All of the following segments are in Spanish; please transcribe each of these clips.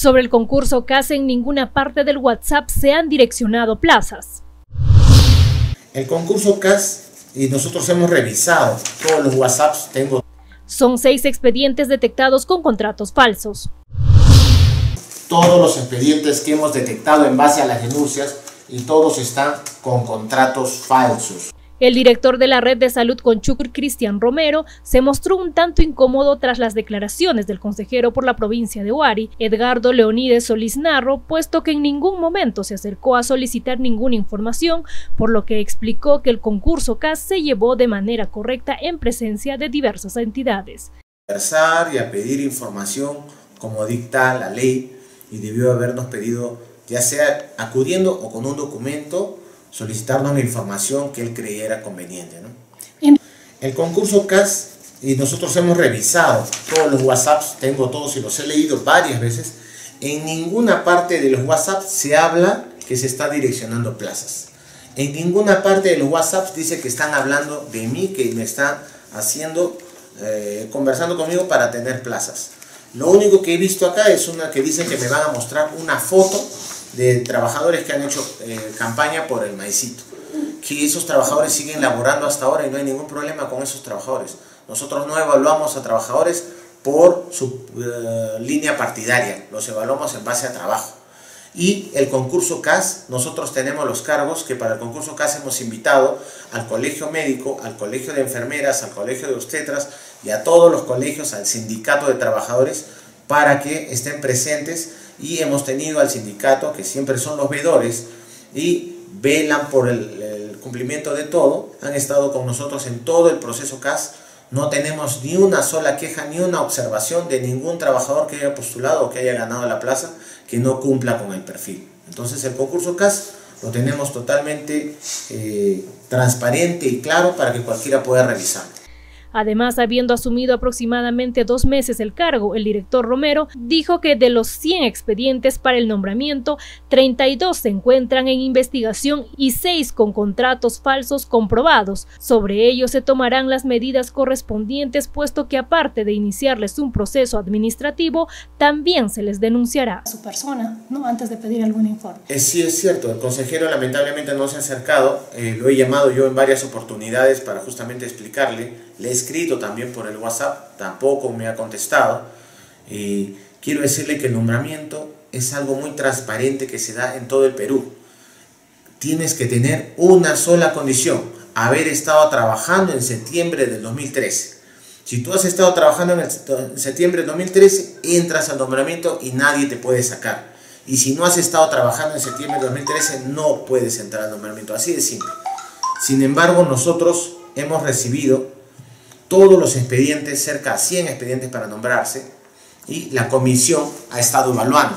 Sobre el concurso CAS en ninguna parte del WhatsApp se han direccionado plazas. El concurso CAS y nosotros hemos revisado todos los WhatsApps, tengo son seis expedientes detectados con contratos falsos. Todos los expedientes que hemos detectado en base a las denuncias y todos están con contratos falsos. El director de la red de salud Conchucur, Cristian Romero, se mostró un tanto incómodo tras las declaraciones del consejero por la provincia de Huari, Edgardo Leonides Solís Narro, puesto que en ningún momento se acercó a solicitar ninguna información, por lo que explicó que el concurso CAS se llevó de manera correcta en presencia de diversas entidades. Y a pedir información como dicta la ley y debió habernos pedido ya sea acudiendo o con un documento solicitarnos la información que él creyera conveniente. ¿no? El concurso CAS, y nosotros hemos revisado todos los WhatsApps, tengo todos y los he leído varias veces, en ninguna parte de los WhatsApps se habla que se está direccionando plazas. En ninguna parte de los WhatsApps dice que están hablando de mí, que me están haciendo, eh, conversando conmigo para tener plazas. Lo único que he visto acá es una que dice que me van a mostrar una foto de trabajadores que han hecho eh, campaña por el maicito. Que esos trabajadores siguen laborando hasta ahora y no hay ningún problema con esos trabajadores. Nosotros no evaluamos a trabajadores por su eh, línea partidaria, los evaluamos en base a trabajo. Y el concurso CAS, nosotros tenemos los cargos que para el concurso CAS hemos invitado al colegio médico, al colegio de enfermeras, al colegio de obstetras y a todos los colegios, al sindicato de trabajadores, para que estén presentes y hemos tenido al sindicato, que siempre son los vedores, y velan por el, cumplimiento de todo, han estado con nosotros en todo el proceso CAS, no tenemos ni una sola queja, ni una observación de ningún trabajador que haya postulado o que haya ganado la plaza que no cumpla con el perfil. Entonces el concurso CAS lo tenemos totalmente eh, transparente y claro para que cualquiera pueda revisarlo. Además, habiendo asumido aproximadamente dos meses el cargo, el director Romero dijo que de los 100 expedientes para el nombramiento, 32 se encuentran en investigación y 6 con contratos falsos comprobados. Sobre ello se tomarán las medidas correspondientes, puesto que aparte de iniciarles un proceso administrativo, también se les denunciará. A su persona, ¿no? Antes de pedir algún informe. Eh, sí, es cierto. El consejero lamentablemente no se ha acercado. Eh, lo he llamado yo en varias oportunidades para justamente explicarle le he escrito también por el WhatsApp, tampoco me ha contestado. Y quiero decirle que el nombramiento es algo muy transparente que se da en todo el Perú. Tienes que tener una sola condición, haber estado trabajando en septiembre del 2013. Si tú has estado trabajando en, septiembre del 2013, entras al nombramiento y nadie te puede sacar. Y si no has estado trabajando en septiembre del 2013, no puedes entrar al nombramiento. Así de simple. Sin embargo, nosotros hemos recibido todos los expedientes, cerca de 100 expedientes para nombrarse, y la comisión ha estado evaluando.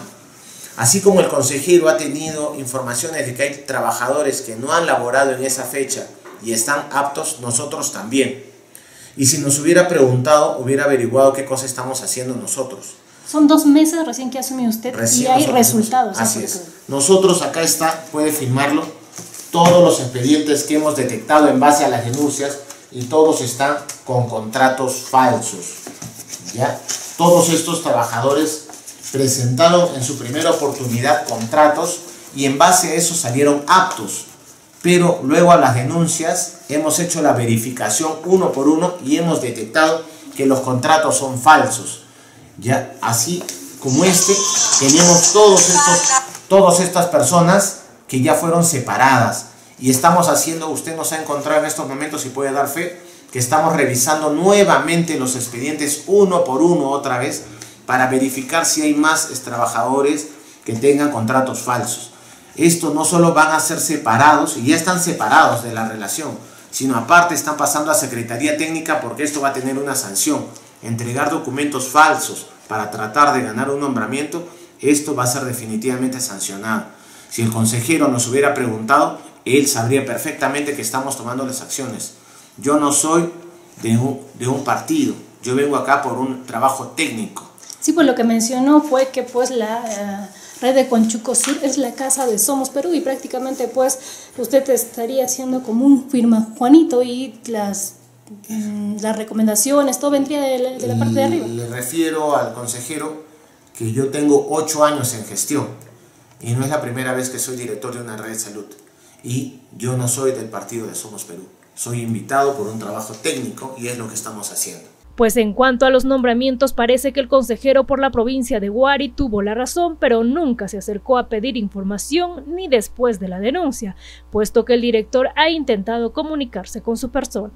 Así como el consejero ha tenido informaciones de que hay trabajadores que no han laborado en esa fecha y están aptos, nosotros también. Y si nos hubiera preguntado, hubiera averiguado qué cosa estamos haciendo nosotros. Son dos meses recién que asume usted y hay resultados. Así es. Nosotros acá está, puede firmarlo, todos los expedientes que hemos detectado en base a las denuncias y todos están con contratos falsos. ¿ya? Todos estos trabajadores presentaron en su primera oportunidad contratos y en base a eso salieron aptos. Pero luego a las denuncias hemos hecho la verificación uno por uno y hemos detectado que los contratos son falsos. ¿ya? Así como este, tenemos todos estos, todas estas personas que ya fueron separadas y estamos haciendo, usted nos ha encontrado en estos momentos y puede dar fe, que estamos revisando nuevamente los expedientes uno por uno otra vez para verificar si hay más trabajadores que tengan contratos falsos. Esto no solo van a ser separados, y ya están separados de la relación, sino aparte están pasando a Secretaría Técnica porque esto va a tener una sanción. Entregar documentos falsos para tratar de ganar un nombramiento, esto va a ser definitivamente sancionado. Si el consejero nos hubiera preguntado, él sabría perfectamente que estamos tomando las acciones. Yo no soy de un, partido, yo vengo acá por un trabajo técnico. Sí, pues lo que mencionó fue que pues la eh, red de Conchuco Sur es la casa de Somos Perú y prácticamente pues usted estaría haciendo como un firma Juanito y las, mm, las recomendaciones, todo vendría de la, de la parte de arriba. Le refiero al consejero que yo tengo ocho años en gestión y no es la primera vez que soy director de una red de salud. Y yo no soy del partido de Somos Perú. Soy invitado por un trabajo técnico y es lo que estamos haciendo. Pues en cuanto a los nombramientos parece que el consejero por la provincia de Huari tuvo la razón, pero nunca se acercó a pedir información ni después de la denuncia, puesto que el director ha intentado comunicarse con su persona.